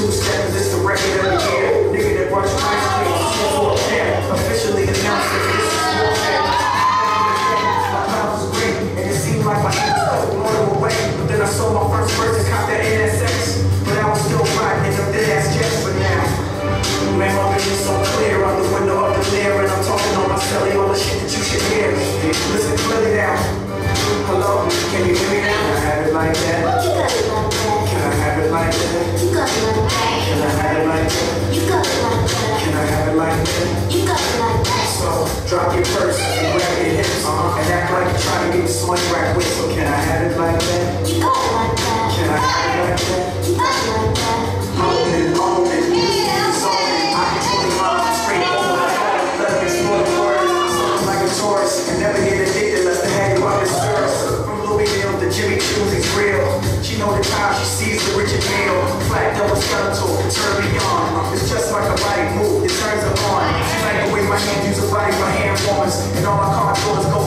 Two seconds is the record of the year. Nigga that brought you ice cream, shit for a pair. Officially announced that this is warfare. My mouth was great and it seemed like my hands was blowing away. But then I saw my first person cop that NSX. But I was still riding the dead ass jet for now. Man, my vision's so clear out the window of the mirror, and I'm talking on my celly, all the shit that you should hear. Listen clearly now. Hello, can you hear me now? I have it like that. You got it like that. So drop your purse and grab your hips uh-huh. and act like you're trying to get this money right with. So can I have it like that? You got it like that. Can I have it like that? You got it like that. Own it, own it, on it. I can 20 miles straight over the phone. Let me explore the words. Something like a tourist. Can never get addicted unless they have you out this girl. From Louisville to Jimmy Choo's, he's real. She know the time she sees the Richard Gale. Flat double skeletal, turn beyond. It's And all my contours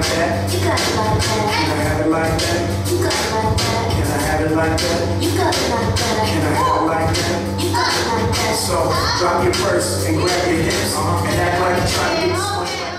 like that? You got it like that. Can I have it like that? You got it like that. Can I have it like that? You got it like that. Can I have it like that? You got it like that. So drop your purse and grab your hips uh-huh. and act like a child.